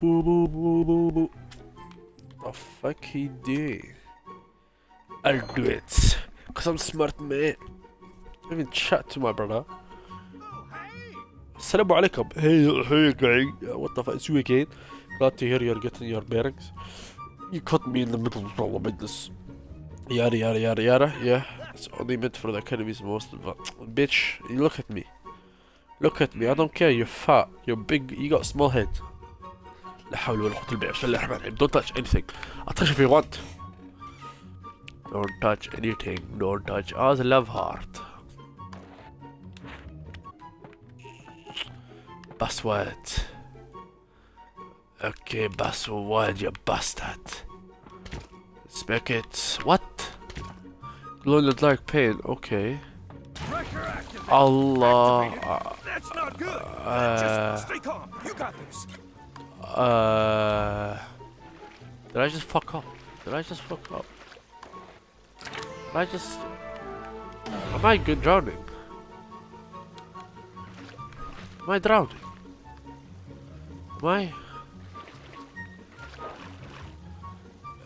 Boo boo boo boo boo. The fuck he doing? I'll do it. Cause I'm smart man. I even chat to my brother. Assalamu alaikum. Hey, hey. Uh, What the fuck is you again? Glad to hear you're getting your bearings. You caught me in the middle of all of this. Yada yada yada yada. Yeah. It's only meant for the enemy's most advanced. Bitch, look at me. Look at me. I don't care. You're fat. You're big. You got small head. لا حول ولا قوة إلا بالله بسم الله الرحمن الرحيم Don't touch anything I'll touch if you want Don't touch anything Don't touch us love heart Password Okay password you bastard Let's make it What? Glow in the dark pain Okay Pressure activated. Allah That's not good. uh, Just stay calm. You got this. Uh, did I just fuck up? Did I just fuck up? Did I just? Am I good drowning? Am I drowning? Am I?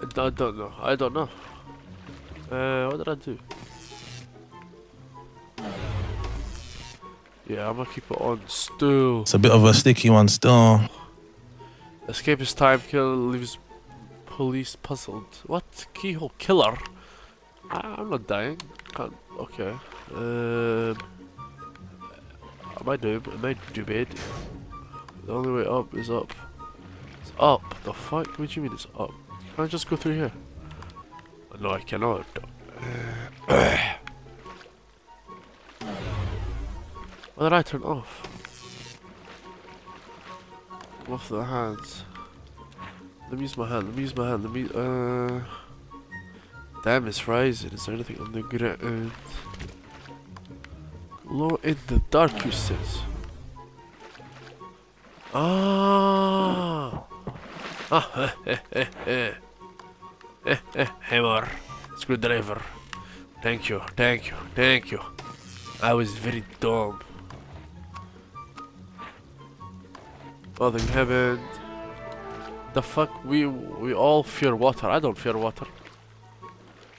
I don't- know. I don't know. Uh, what did I do? Yeah, I'm gonna keep it on still. It's a bit of a sticky one still. Escape his time kill leaves police puzzled. What? Keyhole killer? I, I'm not dying. Can't. Okay. Um. am I doomed? Am I doomed? The only way up is up. It's up. The fuck? What do you mean it's up? Can I just go through here? No, I cannot. Why did I turn off? Off the hands. Let me use my hand. Let me use my hand. Let me. Uh. Damn, it's rising. Is there anything on the ground? Glow in the dark, you says. Ah. Ah. Eh. Eh, eh. Hammer. Screwdriver. Thank you. Thank you. Thank you. I was very dumb. Nothing happened. The fuck? We we all fear water. I don't fear water.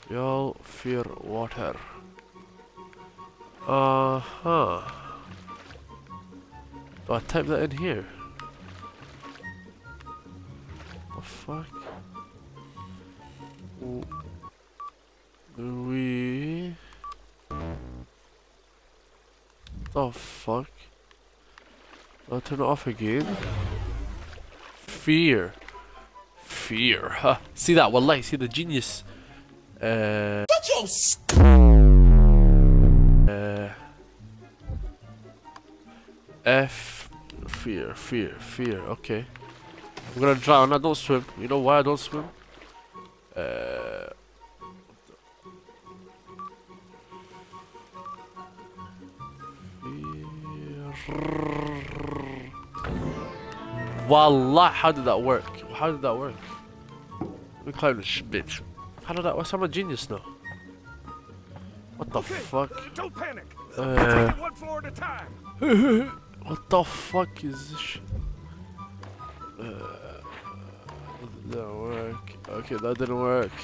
We all fear water. Uh huh. Do I type that in here? The fuck? W- We. The fuck? I'll turn it off again. Fear. Fear. Huh. See that? Wallahi, see the genius. Uh. Uh. F. Fear, fear, fear. Okay. I'm gonna drown. I don't swim. You know why I don't swim? Uh. Fear. Wallah, how did that work? How did that work? Me climb this bitch. How did that work? I'm a genius now. What the Okay. fuck? Don't panic. Uh, Take it one floor at a time. what the fuck is this shit? Uh, didn't work. Okay, that didn't work.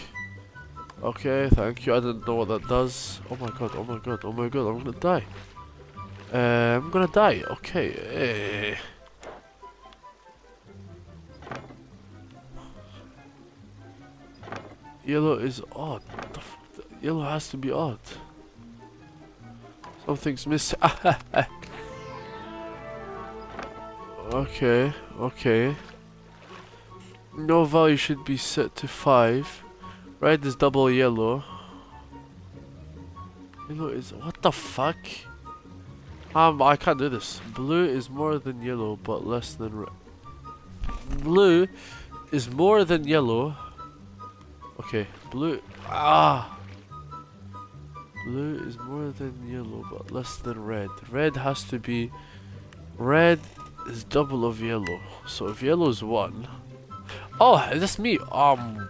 Okay, thank you. I didn't know what that does. Oh my god, oh my god, oh my god, I'm gonna die. Uh, I'm gonna die. Okay. eh. Yellow is odd. Yellow has to be odd. Something's missing. okay, okay. No value should be set to 5. Red is double yellow. Yellow is. What the fuck? Um, I can't do this. Blue is more than yellow, but less than red. Blue is more than yellow. Okay, blue. Ah! Blue is more than yellow, but less than red. Red has to be. Red is double of yellow. So if yellow is one. Oh, that's me. Um,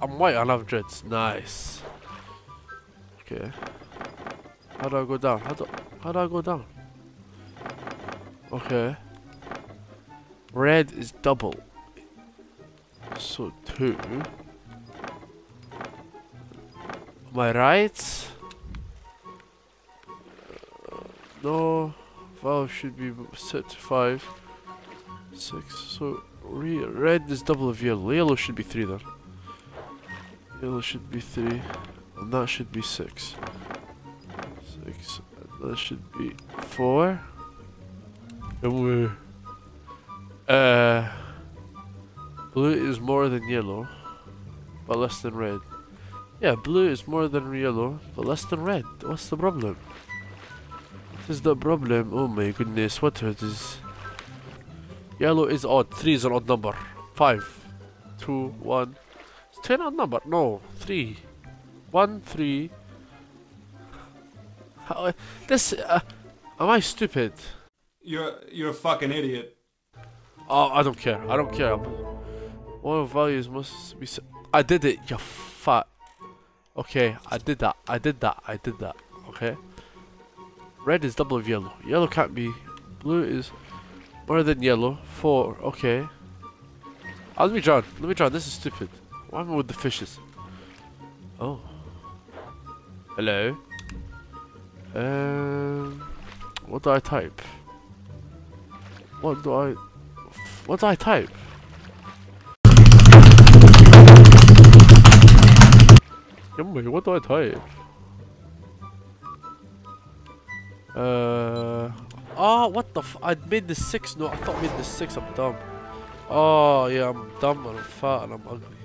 I'm white I have dreads. Nice. Okay. How do I go down? How do how do I go down? Okay. Red is double. So two. Am I right? Uh, no. Valve should be set to five. Six. So re red is double of yellow. Yellow should be three then. Yellow should be three. And that should be six. Six. And that should be four. And we uh blue is more than yellow, but less than red. Yeah, blue is more than yellow, but less than red. What's the problem? What is the problem? Oh my goodness, what is this? Yellow is odd. Three is an odd number. Five, two, one. Is ten odd number? No, three. One, three. How, this. Uh, am I stupid? You're you're a fucking idiot. Oh, I don't care. I don't care. Of values must be. I did it. You fat. Okay, I did that. I did that. I did that. Okay. Red is double of yellow. Yellow can't be. Blue is more than yellow. Four. Okay. Ah, let me draw. Let me draw. This is stupid. Why am I with the fishes? Oh. Hello. Um. What do I type? What do I? What do I type? Yummy, what do I type? Uh. Oh, what the f- I made the six. No, I thought I made the six. I'm dumb. Oh, yeah, I'm dumb and I'm fat and I'm ugly.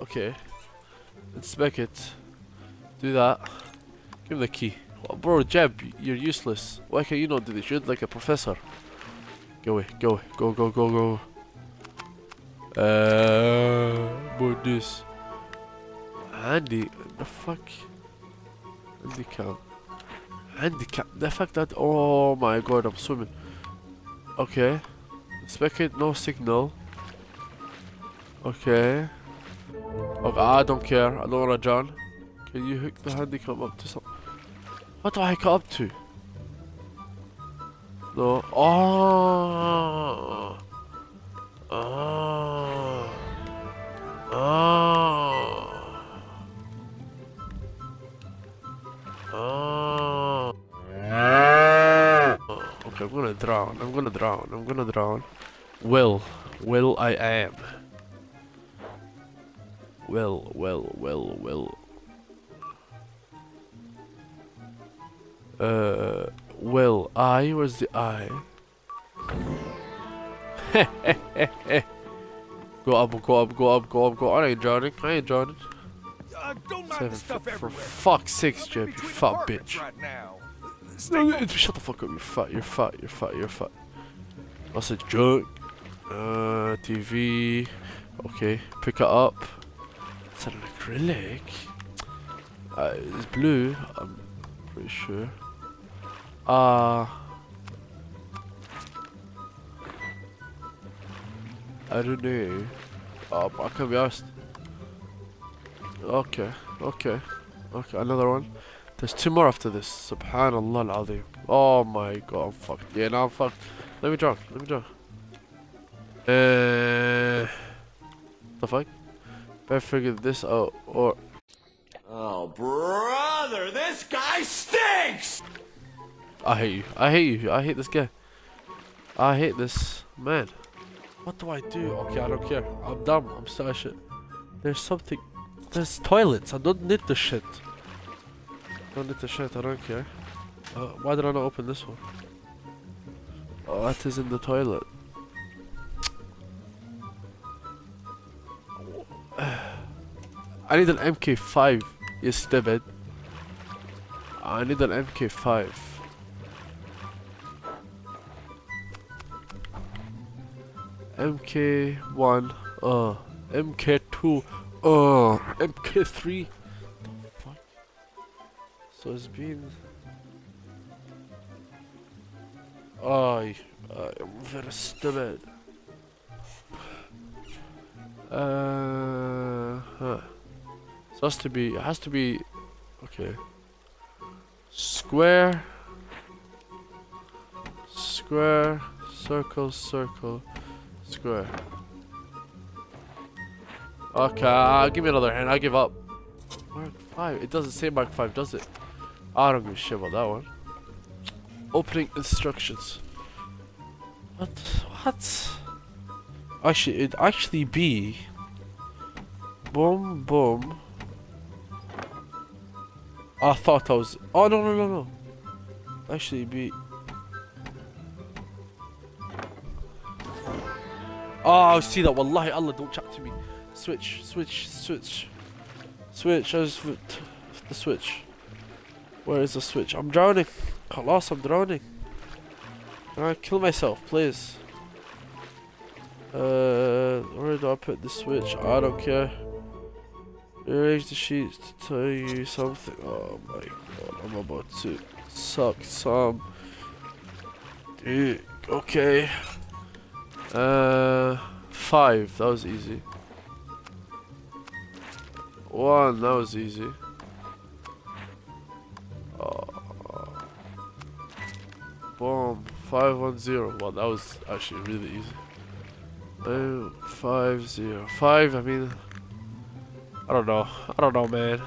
Okay. Inspect it. Do that. Give me the key. Oh, bro, Jeb, you're useless. Why can't you not do this? You're like a professor. Go away, go away, go, go, go, go. Uh, what this? Handy, the fuck? Handicap. Handicap, the fact that, oh my god, I'm swimming. Okay. It, no signal. Okay. Okay, I don't care, I don't wanna John. Can you hook the handicap up to something? What do I hook up to? No. Oh. Oh. Oh. I'm gonna drown. I'm gonna drown. I'm gonna drown. Will. Will I am. Will, will, will, will. Uh, will I? Where's the I? go up, go up, go up, go up, go up. I ain't drowning. I ain't drowning. Uh, don't mind Seven. the stuff For, for fuck's sakes, I'm Jeb, you between fat bitch. Right now. No, no, Shut the fuck up, you're fat, you're fat, you're fat, you're fat. That's a joke. Uh, TV. Okay, pick it up. It's an acrylic. Uh, it's blue, I'm pretty sure. Uh, I don't know. Um, I can be asked. Okay, okay, okay, another one. There's two more after this. Subhanallah al-Azim. Oh my god, I'm fucked. Yeah, now I'm fucked. Let me draw. Let me draw. Uh, the fuck? Better figure this out, or Oh, brother, this guy stinks! I hate you. I hate you. I hate this guy. I hate this man. What do I do? Okay, I don't care. I'm dumb. I'm so shit. There's something. There's toilets. I don't need the shit. Don't need the shit. I don't care. Uh, why did I not open this one? Oh, that is in the toilet. I need an MK5. You stupid. I need an MK5. MK1, uh, MK2, uh, MK3. So it's been. I, I'm very stupid. Uh, huh. So has to be, it has to be, okay. Square, square, circle, circle, square. Okay, uh, give me another hand. I give up. Mark 5. It doesn't say Mark 5, does it? I don't give a shit about that one. Opening instructions. What? What? Actually, it'd actually be... Boom, boom. I thought I was... Oh, no, no, no, no. Actually, be... Oh, I see that. Wallahi, Allah, don't chat to me. Switch, switch, switch. Switch, I just the switch. Where is the switch? I'm drowning. Khalas, I'm drowning. Can I kill myself, please? Uh, where do I put the switch? I don't care. Arrange the sheets to tell you something. Oh my god, I'm about to suck some. Dude, okay. Uh, five. That was easy. One. That was easy. Five one zero. Well, that was actually really easy. Oh, five zero. I mean, I don't know. I don't know, man.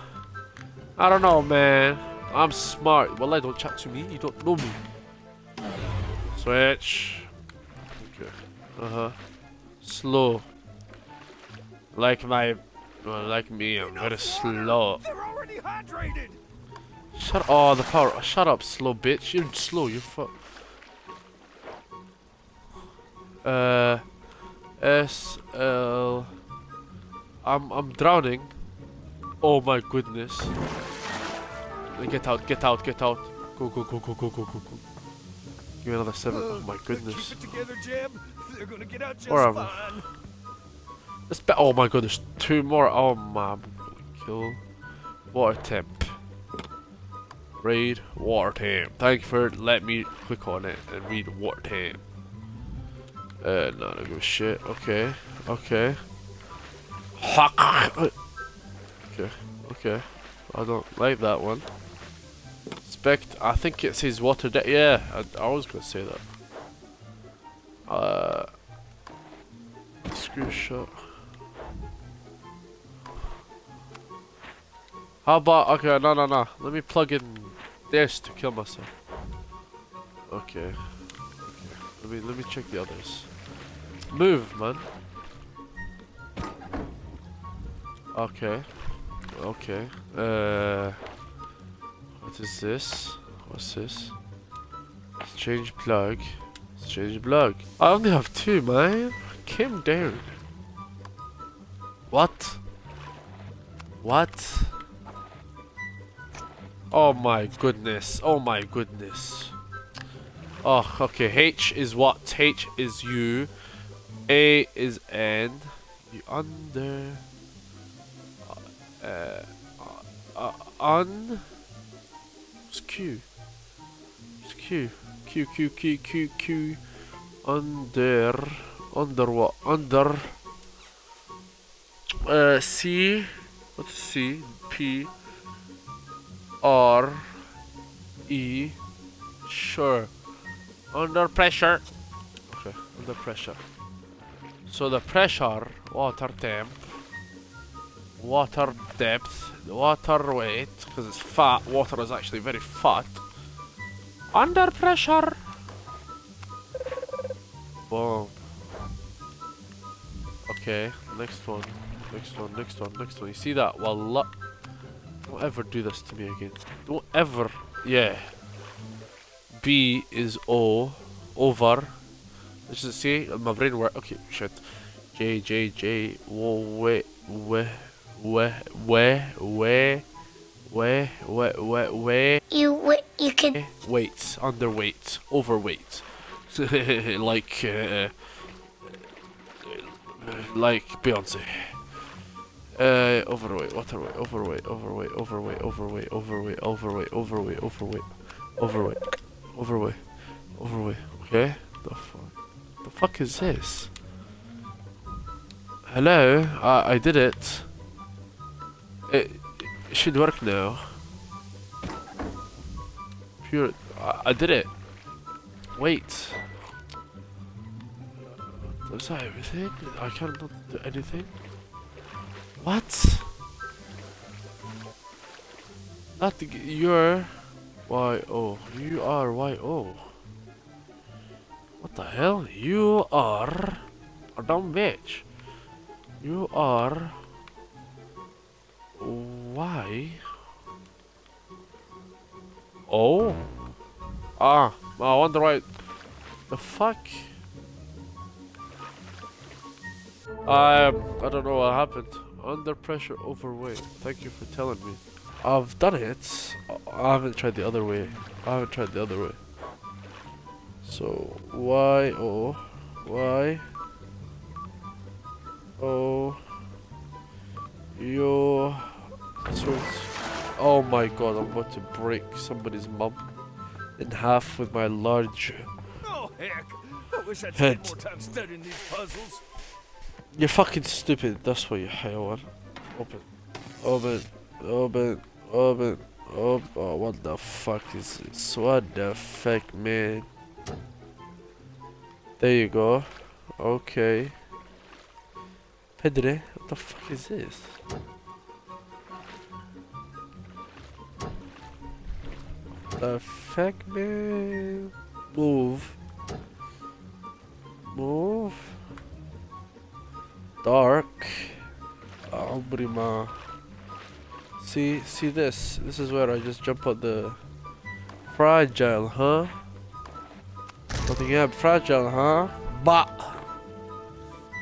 I don't know, man. I'm smart. Well, I don't chat to me. You don't know me. Switch. Okay. Uh huh. Slow. Like my, well, like me, I'm very slow. They're already hydrated. Shut Oh, the power. Shut up, slow bitch. You're slow. You're fu. Uh, S L. I'm I'm drowning. Oh my goodness. Get out! Get out! Get out! Go go go go go go go go. Give me another seven. Oh my goodness. Keep it together, Jeb. They're gonna get out just Where am I? fine. This be oh my god, there's two more. Oh my, kill. Water temp. Read water temp. Thank you for letting me click on it and read water temp. Uh, no, I don't give a shit. Okay, okay. Okay, okay. I don't like that one. Spect. I think it says water. De yeah, I, I was gonna say that. Uh, screw. How about okay? No, no, no. Let me plug in this to kill myself. Okay. okay. Let me let me check the others. Move, man. Okay. Okay. Uh. What is this? What's this? Change plug. Change plug. I only have two, man. Came down. What? What? Oh my goodness. Oh my goodness. Oh, okay. H is what? H is U. A is N. You under. Uh, uh, uh, un. It's Q. It's Q. Q, Q, Q, Q, Q. Under. Under what? Under. Uh, C. What's C? P. R. E. Sure. Under pressure. Okay, under pressure. So the pressure, water temp, water depth, water weight, because it's fat, water is actually very fat. Under pressure. Boom. Okay, next one, next one, next one, next one. You see that? Wallah. Don't ever do this to me again. Don't ever. Yeah. B is O. Over. Does it see. My brain work. Okay, shit. J, J, J. Wait, wait, wait, wait, wait, wait, wait, wait, wait. You wi- you can Weight. Underweight. Overweight. like, uh, like Beyonce. Uh, overweight, waterweight, overweight, overweight, overweight, overweight, overweight, overweight, overweight, overweight, overweight, overweight, overweight. Okay, the fuck, the fuck is this? Hello, I I did it. It, should work now. Pure, I, I did it. Wait. Was that everything? I cannot do anything. What? G- you're Y-O. You are Y-O. What the hell? You are a dumb bitch. You are Y. Oh. Ah, I wonder why. The fuck? I I don't know what happened. Under pressure, overweight. Thank you for telling me. I've done it. I haven't tried the other way. I haven't tried the other way. So Y O Y Oh. Your. Oh my god, I'm about to break somebody's mum in half with my large. Oh heck! I wish I'd spent more time studying these puzzles. You're fucking stupid, that's what you are. Open. Open. Open. Open. Open. Oh, what the fuck is this? What the fuck, man? There you go. Okay. Pedre, what the fuck is this? The fuck, man? Move. Move. Dark. Oh, Abrima. See, see this. This is where I just jump out the fragile, huh? Nothing have fragile, huh? Bah.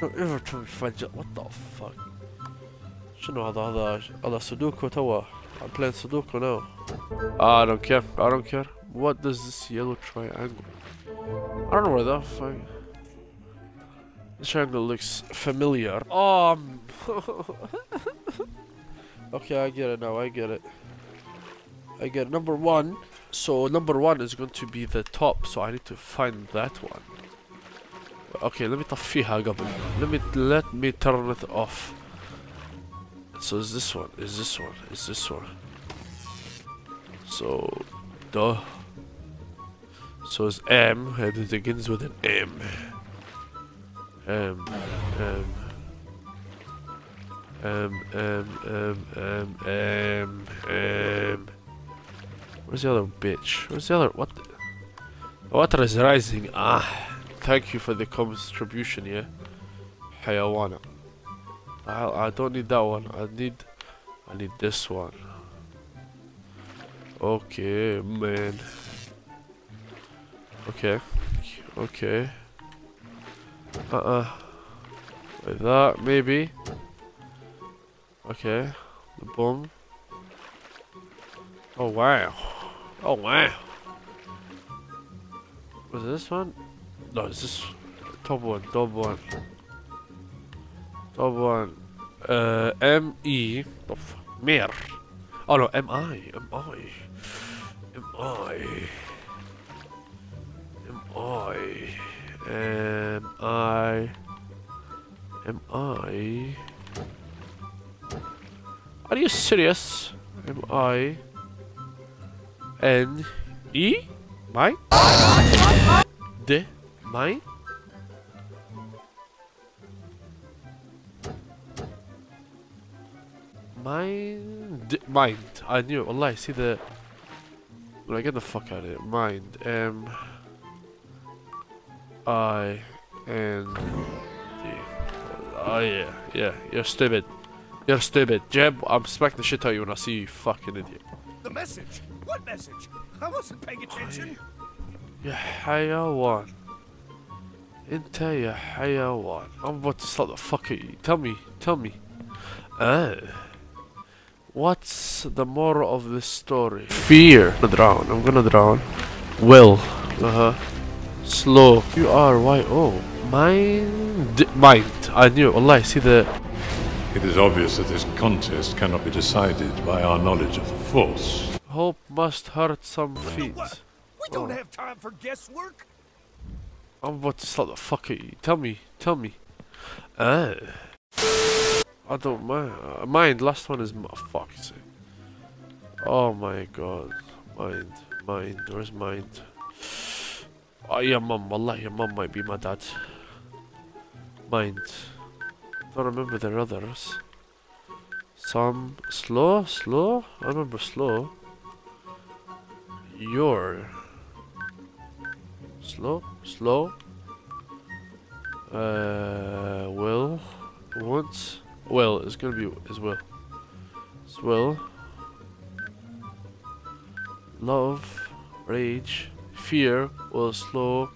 Don't ever tell me fragile. What the fuck? شنو هذا هذا هذا سودوكو توا. I'm playing Sudoku now. I don't care. I don't care. What does this yellow triangle? I don't know where the fuck. This triangle looks familiar. Um. okay, I get it now. I get it. I get it. number one. So number one is going to be the top. So I need to find that one. Okay, let me طفيها قبل. Let me let me turn it off. So is this one? Is this one? Is this one? So, duh. So is M, and it begins with an M. M, M. M, M, M, M, M, M. Where's the other bitch? Where's the other? What? The? Water is rising. Ah, thank you for the contribution, yeah. Hayawana. I I don't need that one. I need I need this one. Okay, man. Okay. Okay. Uh-uh. Like that, maybe. Okay. The bomb. Oh, wow. Oh, wow. Was this one? No, it's this top one, top one. Top one. Uh, M E. Oh. Mer. Oh no, M I. M I. M I. M I. M I. M I. Are you serious? M I. N. E. Mine? D. Mine? Mind. Mind. I knew it. Allah, see the... Right, get the fuck out of it. Mind. M... I... N... D. Oh, yeah. Yeah. You're stupid. You're stupid. Jeb, I'm smacking the shit out of you when I see you, you fucking idiot. The message? What message? I wasn't paying attention. Yeah, I one. انت يا حيوان I'm about to slap the fuck out of you tell me tell me uh, what's the moral of this story fear I'm gonna drown I'm gonna drown will uh-huh slow you are y o mind mind I knew Allah see the It is obvious that this contest cannot be decided by our knowledge of the Force. hope must hurt some feet What? We don't have time for guesswork. I'm about to slap the fuck out you. Tell me, tell me. Uh, I don't mind. Uh, mind. Last one is sake. Oh my god. Mind, mind. Where's mind? Oh, your mum. Wallah, your mum might be my dad. Mind. Don't remember their others. Some slow, slow. I remember slow. Your slow, slow. Uh, will once. Well, it's gonna be as well. As well. Love, rage, fear will slow.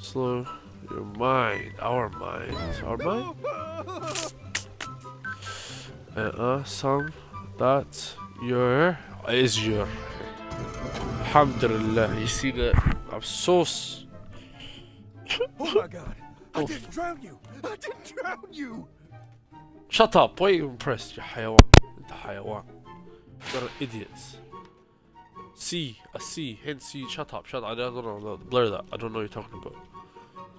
Slow your mind, our mind, our mind. Uh, uh, some that your is your. Alhamdulillah, you see that I'm so. s- Oh my god. I Oh. didn't drown you. I didn't drown you. Shut up, why are you impressed, يا حيوان انت حيوان You're an idiot C, a C, hint C, shut up, shut up, I don't know, no, blur that, I don't know what you're talking about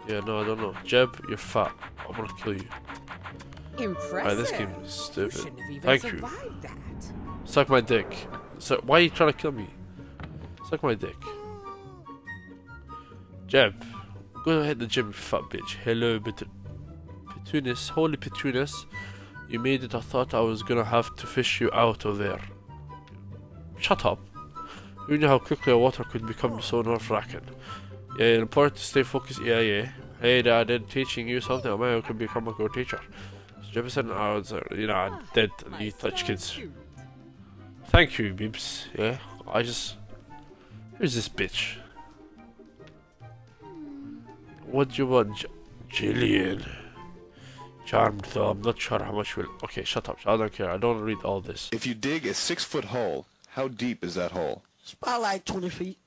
Yeah, no, I don't know Jeb, you're fat, I'm gonna kill you Impressive. Alright, this game is You stupid shouldn't have even Thank you survived that. Suck my dick so, Why are you trying to kill me? Suck my dick Jeb, go hit the gym, fat bitch Hello, Pet- Petunis, holy Petunis You made it, I thought I was gonna have to fish you out of there. Shut up. You know how quickly a water could become so nerve wracking. Yeah, important to stay focused. Yeah, yeah. Hey, Dad, I'm teaching you something. I could become a good teacher. So Jefferson, I was, uh, you know, I'm dead. You touch kids. Student. Thank you, Bibs. Yeah, I just. Who's this bitch? What do you want, J- Jillian? Charmed, though. I'm not sure how much will. Okay, shut up. I don't care. I don't read all this. If you dig a six foot hole, how deep is that hole? It's about like 20 feet.